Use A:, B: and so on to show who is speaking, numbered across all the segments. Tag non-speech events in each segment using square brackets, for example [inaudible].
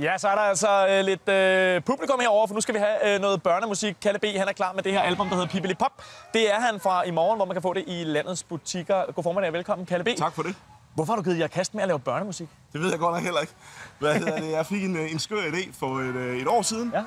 A: Ja, så er der altså øh, lidt øh, publikum herovre, for nu skal vi have øh, noget børnemusik. Kalle B. han er klar med det her album, der hedder Pipili Pop. Det er han fra i morgen, hvor man kan få det i landets butikker. God formiddag og velkommen, Kalle B.
B: Tak for det.
A: Hvorfor har du givet jer kast med at lave børnemusik?
B: Det ved jeg godt nok heller ikke. Hvad hedder det? Jeg fik en, øh, en skør idé for et, øh, et år siden.
A: Ja.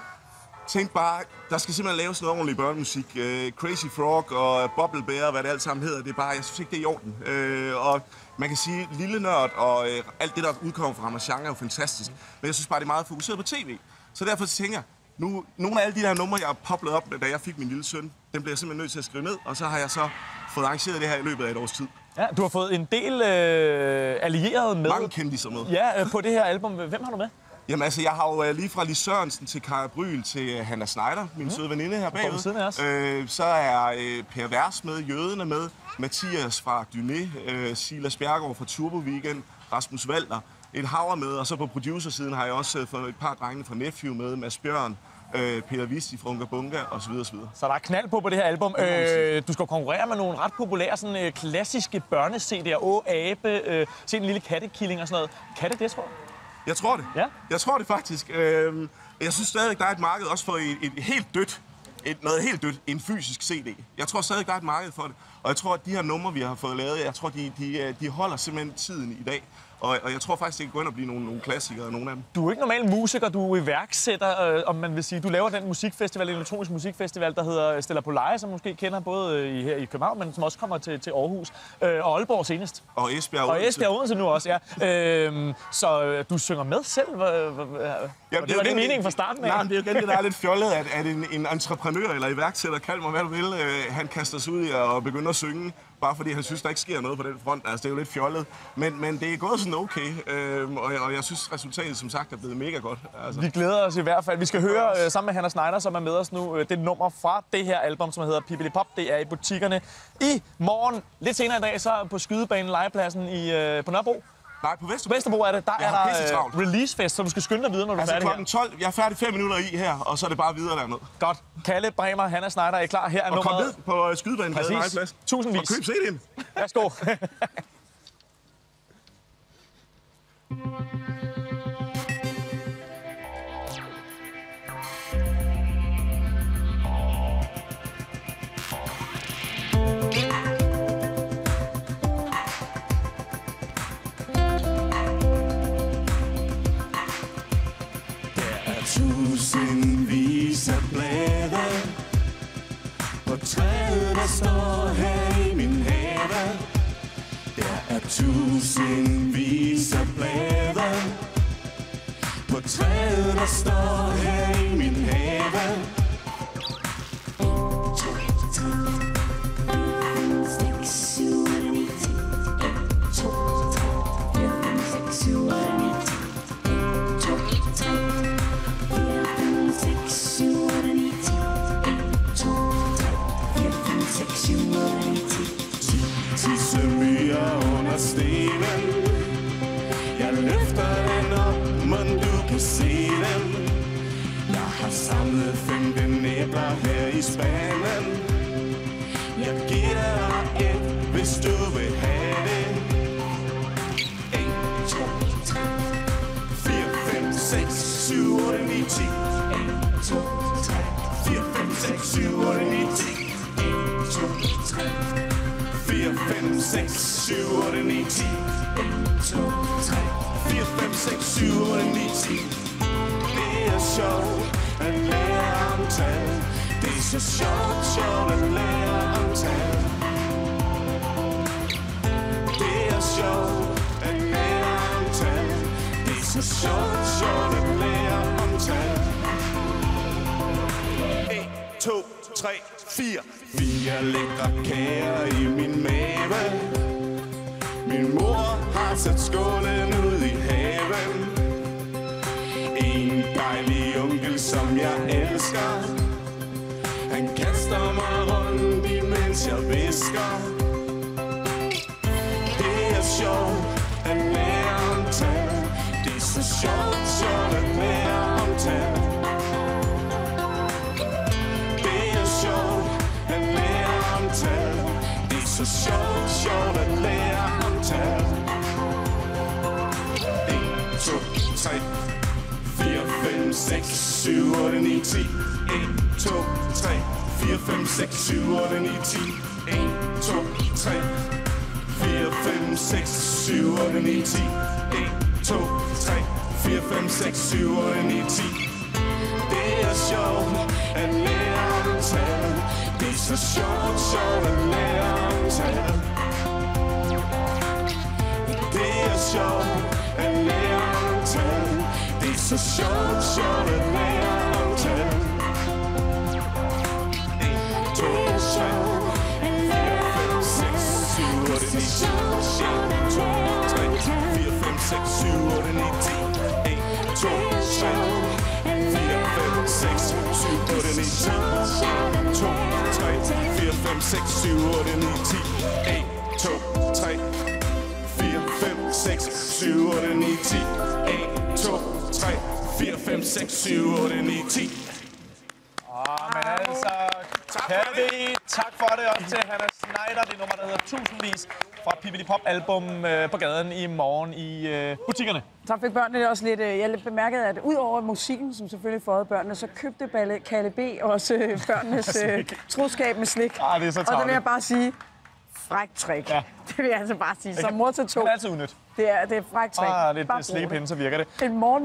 B: Tænkte bare, der skal simpelthen laves noget ordentligt børnemusik. Øh, Crazy Frog og Bubble Bear, hvad det alt sammen hedder, det er bare, jeg synes ikke, det er i orden. Øh, og man kan sige, Lille Nørd og øh, alt det, der udkommer fra Ramachan er jo fantastisk. Men jeg synes bare, det er meget fokuseret på tv. Så derfor tænker jeg, nu, nogle af alle de der numre, jeg har poplet op, da jeg fik min lille søn, dem bliver jeg simpelthen nødt til at skrive ned. Og så har jeg så fået arrangeret det her i løbet af et års tid.
A: Ja, du har fået en del øh, allierede med.
B: Mange kendte med.
A: Ja, øh, på det her album. Hvem har du med?
B: Jamen altså, jeg har jo øh, lige fra Lis Sørensen til Kaja Bryl til øh, Hanna Schneider, min mm. søde veninde her bagved.
A: siden af os.
B: Øh, så er øh, Per Vers med, Jøden er med, Mathias fra Dyné, øh, Silas Bjergaard fra Turbo Weekend, Rasmus Walter, et hav er med, og så på producersiden har jeg også øh, fået et par drenge fra Nephew med, Mads Bjørn, øh, Peter Visti fra Unga Bunga osv. osv.
A: Så der er knald på på det her album. Øh, du skal konkurrere med nogle ret populære sådan, øh, klassiske børne-CD'er. Åh, Abe, øh, se en lille kattekilling og sådan noget. Kan det det, tror du?
B: Jeg tror det.
A: Ja?
B: Jeg tror det faktisk. Øh, jeg synes stadig, der er et marked også for et, et helt dødt, et, noget helt dødt, en fysisk CD. Jeg tror stadig, der er et marked for det. Og jeg tror, at de her numre, vi har fået lavet, jeg tror, de, de, øh, de holder simpelthen tiden i dag. Og, og jeg tror faktisk, det kan gå ind og blive nogle, nogle klassikere, nogle af dem.
A: Du er ikke normal musiker, du er iværksætter, øh, om man vil sige. Du laver den musikfestival, elektronisk musikfestival, der hedder Stella Polaris, som måske kender både øh, i, her i København, men som også kommer til, til Aarhus. Øh, og Aalborg senest.
B: Og Esbjerg
A: Og Esbjerg Odense nu også, ja. Øh, så øh, du synger med selv?
B: Jamen,
A: det var det meningen fra starten af?
B: Nej, men det er jo igen det, der er lidt fjollet, at, at en, en entreprenør eller iværksætter, kald mig hvad du vil, øh, han kaster sig ud i at begynde at synge, bare fordi han synes, der ikke sker noget på den front. Altså, det er jo lidt fjollet. Men, men det er gået sådan okay, øh, og, og jeg synes, resultatet som sagt er blevet mega godt. Altså.
A: Vi glæder os i hvert fald. Vi skal høre øh, sammen med Hannah Schneider, som er med os nu, øh, det nummer fra det her album, som hedder Pipili Pop. Det er i butikkerne i morgen. Lidt senere i dag, så på skydebanen legepladsen i, øh, på Nørrebro.
B: Nej, på Vesterbro.
A: Vesterbro er det. Der
B: Jeg
A: er der øh, releasefest, så du skal skynde dig videre, når du er
B: Altså
A: færdig
B: klokken 12, jeg er færdig fem minutter i her, og så er det bare videre derned.
A: her. Godt. Kalle Bremer, Hannah Schneider er klar. Her er
B: Og kom
A: nummeret.
B: ned på øh, skydebanen
A: Præcis.
B: plads.
A: Tusindvis.
B: Og køb CD'en.
A: Værsgo. [laughs]
C: På træet, der står her i min have. Der er tusindvis af blade På træet, der står her i min have. Men kan se dem Jeg har samlet 15 æbler her i Spanien. Jeg giver dig et, hvis du vil have det. 1, 2, 3, 4, 5, 6, 7, 8, 9, 10 1, 2, 3, 4, 5, 6, 7, 8, 9, 10 1, 2, 3, 4, 5, 6, 7, 8, 9, 10 1, 2, 3, 4, 5, 6, 7, 8, 9, 10 Det er sjovt at lære om tal. Det er så sjovt, sjovt at lære om tal. Det er sjovt at lære om tal. Det er så sjovt, sjovt at lære om tal. 1, 2, 3, 4 Fire lækre kager i min mave. Min mor har sat skålen ud i haven. En dejlig onkel, som jeg elsker. Han kaster mig rundt, imens jeg visker. Det er sjovt at lære om tal Det er så sjovt, sjovt at lære om tal så sjovt, sjovt at lære om tal 1, 2, 3, 4, 6, 7, 8, 9, 10 1, 2, 3, 4, 5, 6, 7, 8, 9, 10 1, 2, 3, 4, 5, 6, 7, 8, 9, 10 1, 2, 3, 4, 5, 6, 7, 8, 9, 10 Det er sjovt at lære om tal Det er så sjovt, sjovt at lære om tal Det er sjovt at lære om tal Det er så sjovt, sjovt at lære om tal 1, 2, 3, 4, 5, 6, 7, 8, 9, 10 2, 3, 4, 5, 6, 7, 8, 9, 10 1, 2, 3, 4, 5, 6, 7, 8, 9, 10 1, 2, 3, 4, 5, 6, 7, 8, 9, 10 1, 2, 3, 4, 5, 6, 7, 8, 9, 10 1, 2, 3, 4, 5, 6, 7, 8, 9, 10
A: Ah, men altså, kan vi? Tak for det. Op til Hannah Schneider. Det nummer, der hedder Tusindvis fra Pippi Pop album øh, på gaden i morgen i øh, butikkerne.
D: Så fik børnene det også lidt... øh, Jeg bemærkede, at udover musikken, som selvfølgelig fåede børnene, så købte Balle, Kalle B. også øh, børnenes [laughs] øh, troskab med slik.
A: Ah, det er så
D: Og der vil jeg bare sige, fræk trick.
A: Ja. [laughs]
D: Det vil jeg altså bare sige. Som mor til to,
A: Det er altid udnyt.
D: det er, det er fræk trick.
A: Ah, lidt
D: Bare brug
A: slikkepinde, så virker det.
D: det. En morgen